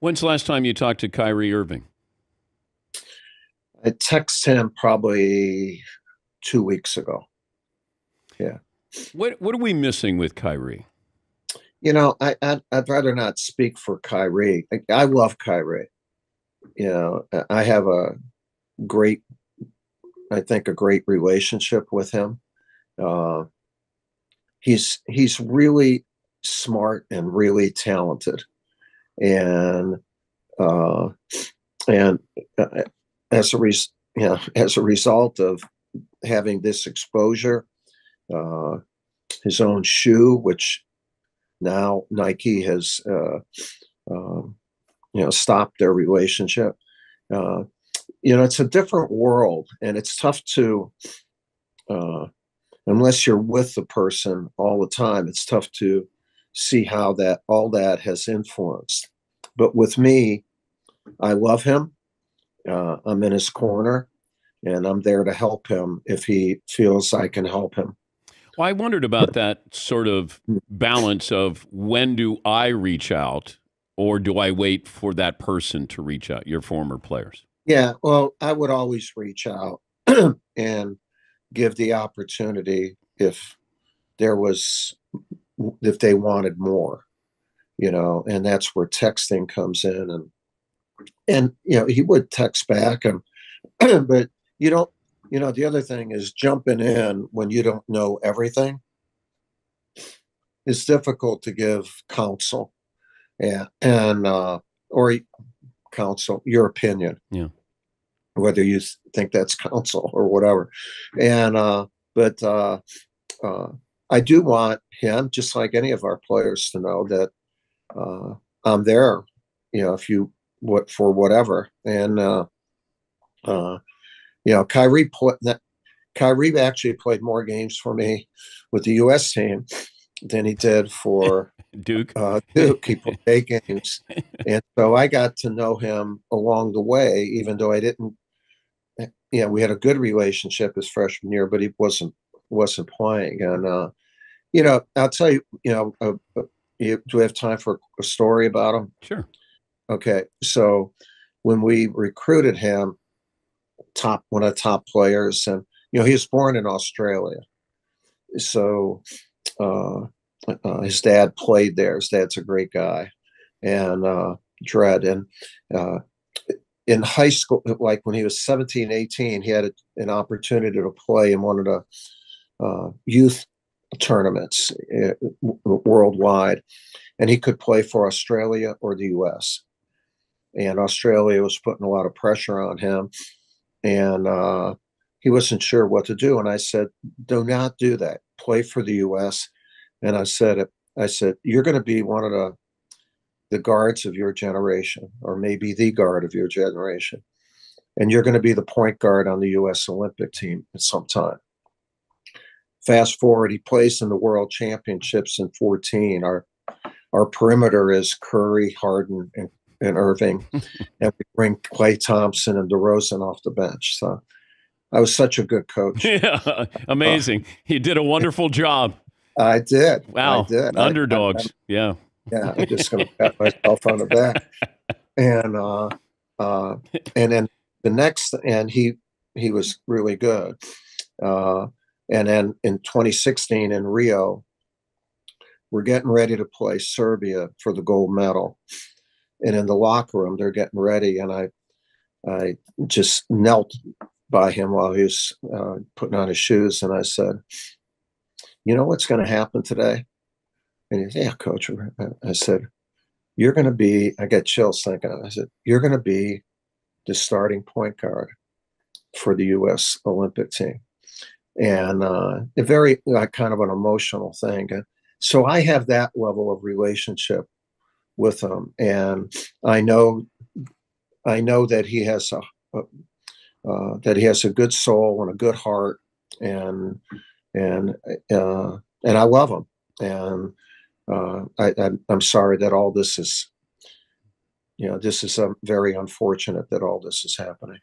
When's the last time you talked to Kyrie Irving? I texted him probably two weeks ago. Yeah. What What are we missing with Kyrie? You know, I I'd, I'd rather not speak for Kyrie. I, I love Kyrie. You know, I have a great, I think, a great relationship with him. Uh, he's he's really smart and really talented, and uh, and uh, as a res- you know, as a result of having this exposure, uh, his own shoe, which now Nike has uh, um, you know stopped their relationship. Uh, you know, it's a different world, and it's tough to uh, unless you're with the person all the time. It's tough to see how that all that has influenced. But with me, I love him. Uh, I'm in his corner, and I'm there to help him if he feels I can help him. Well, I wondered about that sort of balance of when do I reach out or do I wait for that person to reach out, your former players? Yeah, well, I would always reach out and give the opportunity if there was if they wanted more, you know, and that's where texting comes in and and you know, he would text back and but you don't you know, the other thing is jumping in when you don't know everything. It's difficult to give counsel, yeah, and uh, or counsel your opinion, yeah, whether you think that's counsel or whatever, and uh, but uh, uh, I do want him, just like any of our players, to know that uh, I'm there. You know, if you what for whatever, and uh, uh, you know, Kyrie put that Kyrie actually played more games for me with the U.S. team than he did for Duke. Uh, Duke, he played eight games, and so I got to know him along the way, even though I didn't. You know, we had a good relationship his freshman year, but he wasn't wasn't playing, and uh, you know, I'll tell you, you know, uh, uh, you, do we have time for a story about him? Sure. Okay, so when we recruited him, top one of the top players, and you know he was born in Australia, so uh, uh, his dad played there. His dad's a great guy, and uh, Dred, and uh, in high school, like when he was 17, 18, he had a, an opportunity to play in one of the youth tournaments uh, worldwide, and he could play for Australia or the U.S. And Australia was putting a lot of pressure on him, and uh, he wasn't sure what to do. And I said, "Do not do that. Play for the U.S." And I said, "I said you're going to be one of the the guards of your generation, or maybe the guard of your generation, and you're going to be the point guard on the U.S. Olympic team at some time." Fast forward, he plays in the World Championships in 14. Our our perimeter is Curry, Harden, and and Irving, and we bring Klay Thompson and DeRozan off the bench. So I was such a good coach. Yeah, amazing. Uh, he did a wonderful job. I did. Wow. I did. Underdogs. I, I, yeah. Yeah. I'm just going to pat myself on the back. And, uh, uh, and then the next, and he, he was really good. Uh, and then in 2016 in Rio, we're getting ready to play Serbia for the gold medal. And in the locker room they're getting ready and i i just knelt by him while he was uh, putting on his shoes and i said you know what's going to happen today? And he said yeah coach. I said you're going to be i get chills thinking i said you're going to be the starting point guard for the us olympic team and uh, very like kind of an emotional thing so i have that level of relationship with him, and I know, I know that he has a, a uh, that he has a good soul and a good heart, and and uh, and I love him, and uh, I, I'm sorry that all this is, you know, this is um, very unfortunate that all this is happening.